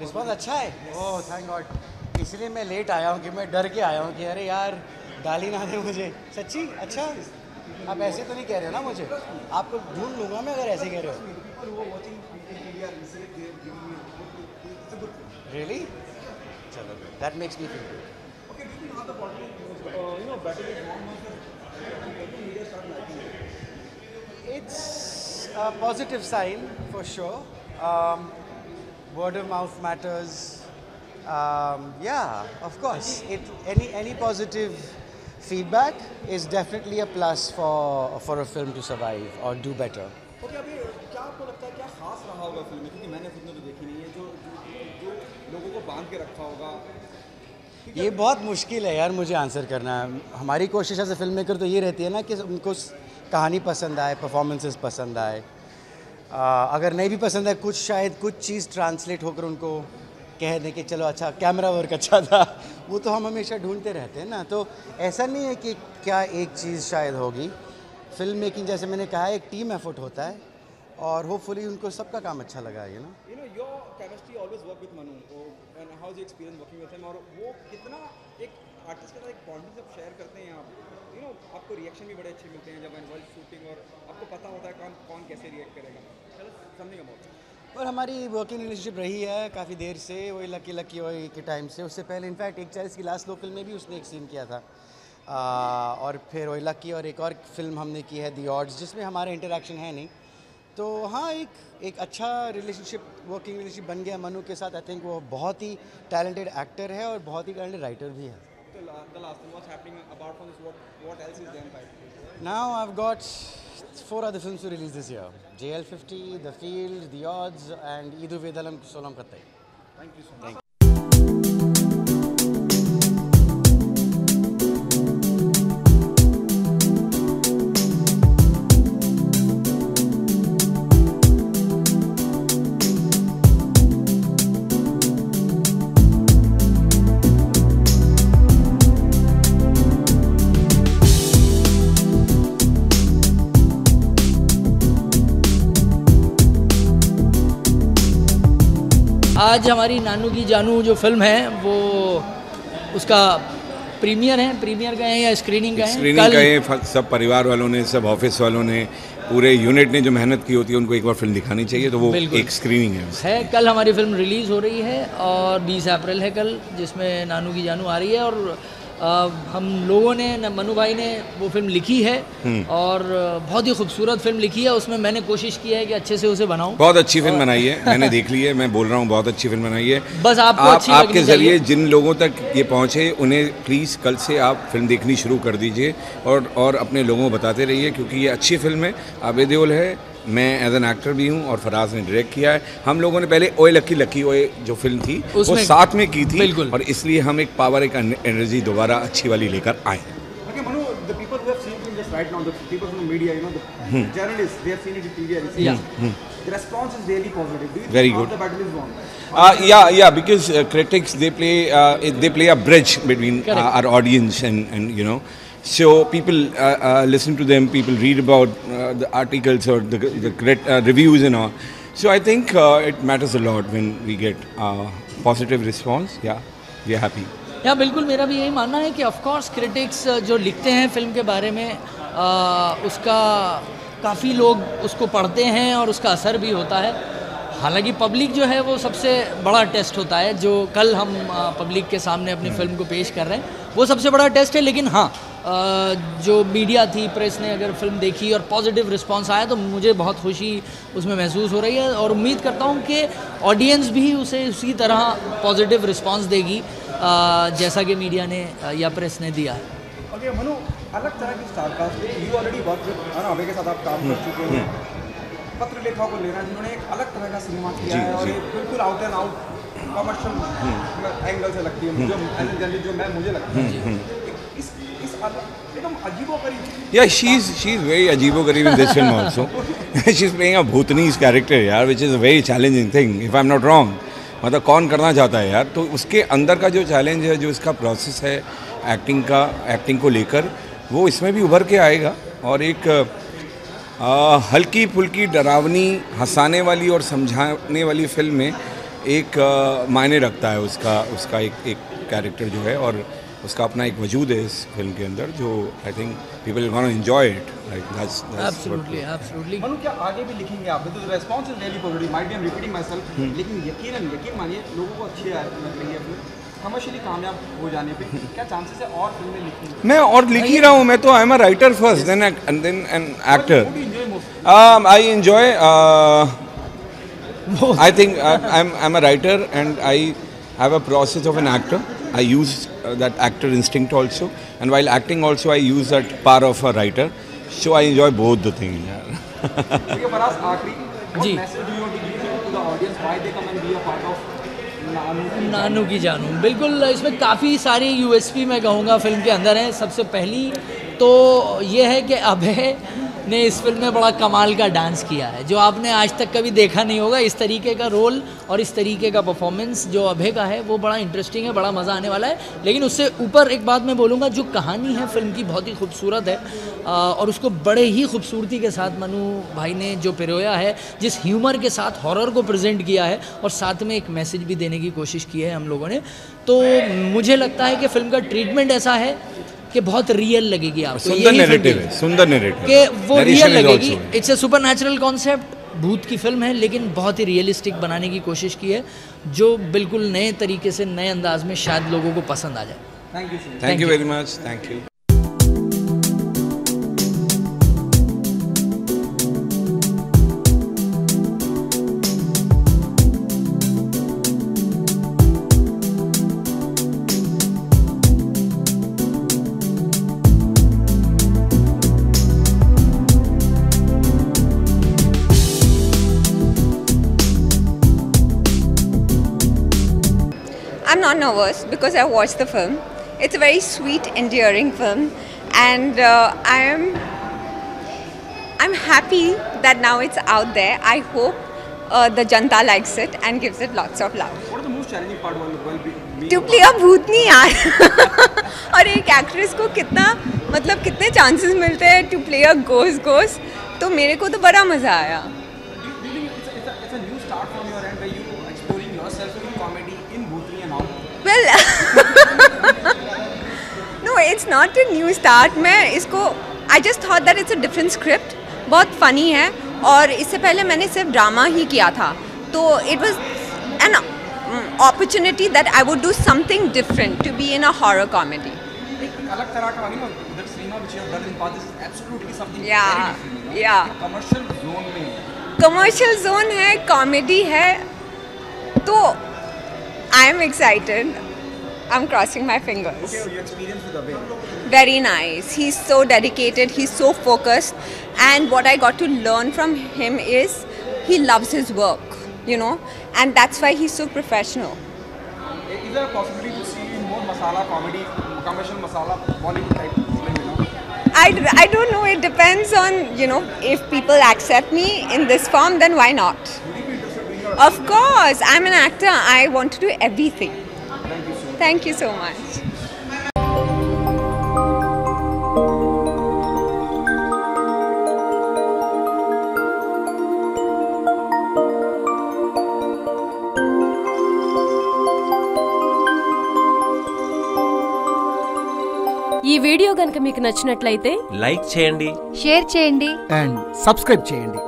Response अच्छा है। Oh thank God इसलिए मैं लेट आया हूँ कि मैं डर के आया हूँ कि अरे यार गाली ना दे मुझे। सच्ची? अच्छा? आप ऐसे तो नहीं कह रहे हो ना मुझे? आपको ढूंढ लूँगा मैं अगर ऐसे कह रहे हो। रियली चलो that makes me feel good It's a positive sign for sure. Um, word of mouth matters. Um, yeah, of course. It, any any positive feedback is definitely a plus for for a film to survive or do better. Okay अभी क्या आपको लगता है क्या खास रहा होगा film में क्योंकि मैंने खुद ने तो देखी नहीं है जो जो, जो लोगों को बाँध के रखा होगा ये बहुत मुश्किल है यार मुझे आंसर करना हमारी कोशिश एज ए फ़िल्म मेकर तो ये रहती है ना कि उनको कहानी पसंद आए परफॉर्मेंसेस पसंद आए अगर नहीं भी पसंद है, कुछ शायद कुछ चीज़ ट्रांसलेट होकर उनको कह दें कि चलो अच्छा कैमरा वर्क अच्छा था। वो तो हम हमेशा ढूंढते रहते हैं ना। तो ऐसा नहीं है कि क्या एक चीज़ शायद होगी। फ़िल्म मेकिंग जैसे मैंने कहा, एक टीम एफर्ट होता है और होपफुली उनको सबका काम अच्छा लगा you know you know your chemistry always work with Manu and how is experience working with him और वो कितना एक आर्टिस्ट के साथ एक बॉन्डिंग शेयर करते हैं आप यू नो आपको रिएक्शन भी बड़े अच्छे मिलते हैं जब शूटिंग और आपको पता होता है कौन कौन कैसे रिएक्ट करेगा। समथिंग अबाउट और हमारी वर्किंग रिलेशनशिप रही है काफ़ी देर से वही लकी लकी वही के टाइम से। उससे पहले इनफैक्ट एक चालीस की लास्ट लोकल में भी उसने एक सीन किया था। आ, और फिर वही लकी और एक और फ़िल्म हमने की है दी ऑर्ड्स जिसमें हमारा इंटरेक्शन है नहीं। तो हाँ एक एक अच्छा रिलेशनशिप वर्किंग रिलेशनशिप बन गया मनु के साथ। आई थिंक वो बहुत ही टैलेंटेड एक्टर है और बहुत ही टैलेंटेड राइटर भी है? Now I've got four other films to release this year JL50, The Field, The Odds, and Idu Vedalam Solam Kattai. Thank you so much. आज हमारी नानू की जानू जो फ़िल्म है वो उसका प्रीमियर है प्रीमियर का है या स्क्रीनिंग का है स्क्रीनिंग का ये सब परिवार वालों ने सब ऑफ़िस वालों ने पूरे यूनिट ने जो मेहनत की होती है उनको एक बार फ़िल्म दिखानी चाहिए तो वो। एक स्क्रीनिंग है है कल हमारी फ़िल्म रिलीज़ हो रही है और 20 अप्रैल है कल जिसमें नानू की जानू आ रही है और हम लोगों ने न मनु भाई ने वो फ़िल्म लिखी है और बहुत ही खूबसूरत फ़िल्म लिखी है। उसमें मैंने कोशिश की है कि अच्छे से उसे बनाऊँ। बहुत अच्छी फ़िल्म बनाई है। मैंने देख ली है। मैं बोल रहा हूँ बहुत अच्छी फ़िल्म बनाई है। बस आपको आप अच्छी आपके ज़रिए जिन लोगों तक ये पहुँचे उन्हें प्लीज़ कल से आप फ़िल्म देखनी शुरू कर दीजिए और और अपने लोगों को बताते रहिए क्योंकि ये अच्छी फ़िल्म है। आबे देओल है मैं एज एन एक्टर भी हूँ और फराज ने डायरेक्ट किया है। हम लोगों ने पहले ओए लकी लकी ओए जो फ़िल्म थी वो साथ में की थी और इसलिए हम एक पावर एक एनर्जी दोबारा अच्छी वाली लेकर आए very good yeah yeah because critics they play they play a bridge between our audience and and you know so people uh, uh, listen to them, people read about uh, the articles or the, the crit- uh, reviews and all. So I think uh, it matters a lot when we get uh, positive response. Yeah, we are happy. या बिल्कुल मेरा भी यही मानना है कि of course critics जो लिखते हैं फ़िल्म के बारे में आ, उसका काफ़ी लोग उसको पढ़ते हैं और उसका असर भी होता है हालाँकि पब्लिक जो है वो सबसे बड़ा टेस्ट होता है जो कल हम पब्लिक के सामने अपनी फ़िल्म को पेश कर रहे हैं वो सबसे बड़ा टेस्ट है लेकिन हाँ जो मीडिया थी प्रेस ने अगर फ़िल्म देखी और पॉजिटिव रिस्पांस आया तो मुझे बहुत खुशी उसमें महसूस हो रही है और उम्मीद करता हूँ कि ऑडियंस भी उसे उसी तरह पॉजिटिव रिस्पांस देगी जैसा कि मीडिया ने या प्रेस ने दिया है। Okay, Manu, अलग तरह की star cast you already work with के साथ आप काम कर चुके हैं। पत्र लेखा को लेना जिन्होंने एक अलग तरह का सिनेमा किया जी, है और बिल्कुल out and out commercial angle से लगती है। जो जनरली जो मैं मुझे लगता है। Yeah, she's she's very ajibo garib in this film also. she's playing a Bhutanese character, यार, which is a very challenging thing, if I'm not wrong. मतलब कौन करना चाहता है यार तो उसके अंदर का जो चैलेंज है जो इसका प्रोसेस है एक्टिंग का एक्टिंग को लेकर वो इसमें भी उभर के आएगा और एक हल्की फुल्की डरावनी हंसाने वाली और समझाने वाली फ़िल्म में एक मायने रखता है उसका उसका एक एक कैरेक्टर जो है और उसका अपना एक वजूद है इस फ़िल्म के अंदर जो I think people gonna enjoy it like that's absolutely absolutely Manu क्या आगे भी लिखेंगे आप? तो response is really positive might be am repeating myself लेकिन यकीनन यकीन मानिए लोगों को अच्छी लग रही है फ़िल्म। कमर्शियली कामयाब हो जाने पे क्या चांसेस है और फ़िल्में लिखने मैं और लिख ही रहा हूँ मैं तो I am a writer first then and then an What do actor I enjoy. Uh, I think uh, I'm I'm a writer and I have a process of an actor. I use uh, that actor instinct also, and while acting also I use that power of a writer. So I enjoy both the things. Yeah. जी। message do you want to give to the audience why they come and be a part of Nanu Ki Jaanu बिल्कुल इसमें काफ़ी सारी USP मैं कहूँगा film के अंदर है सबसे पहली तो ये है कि अभय ने इस फ़िल्म में बड़ा कमाल का डांस किया है, जो आपने आज तक कभी देखा नहीं होगा। इस तरीके का रोल और इस तरीके का परफॉर्मेंस जो अभय का है, वो बड़ा इंटरेस्टिंग है, बड़ा मज़ा आने वाला है। लेकिन उससे ऊपर एक बात मैं बोलूँगा, जो कहानी है फ़िल्म की बहुत ही खूबसूरत है और उसको बड़े ही खूबसूरती के साथ मनु भाई ने जो पिरोया है, जिस ह्यूमर के साथ हॉरर को प्रेजेंट किया है, और साथ में एक मैसेज भी देने की कोशिश की है हम लोगों ने। तो मुझे लगता है कि फ़िल्म का ट्रीटमेंट ऐसा है कि बहुत रियल लगेगी आपको। सुंदर की- है सुंदर नैरेटिव कि वो रियल लगेगी। It's a supernatural concept भूत की फ़िल्म है लेकिन बहुत ही रियलिस्टिक बनाने की कोशिश की है जो बिल्कुल नए तरीके से नए अंदाज में शायद लोगों को पसंद आ जाए। Thank you thank you very much thank Thank not nervous because I watched the film. It's a very sweet, endearing film, and uh, I am I'm happy that now it's out there. I hope uh, the janta likes it and gives it lots of love. What is the most challenging part while while be- being to a play a भूतनी यार और एक actress को कितना मतलब कितने chances मिलते हैं to play a गोस गोस तो मेरे को तो बड़ा मज़ा आया it's not a new start मैं इसको I just thought that it's a different script बहुत फनी है और इससे पहले मैंने सिर्फ़ ड्रामा ही किया था। तो it was an opportunity that I would do something different to be in a horror comedy commercial zone है कॉमेडी है तो I am excited I'm crossing my fingers. Okay, your experience with Abhay? Very nice. He's so dedicated, he's so focused. And what I got to learn from him is he loves his work, you know, and that's why he's so professional. Is there a possibility to see more masala comedy, commercial masala, Bollywood type? I, I don't know, it depends on, you know, if people accept me in this form, then why not? Of course, I'm an actor. I want to do everything. Thank you so much. Thank you so much. ఈ video గనుక మీకు నచ్చినట్లయితే like చేయండి share చేయండి and subscribe చేయండి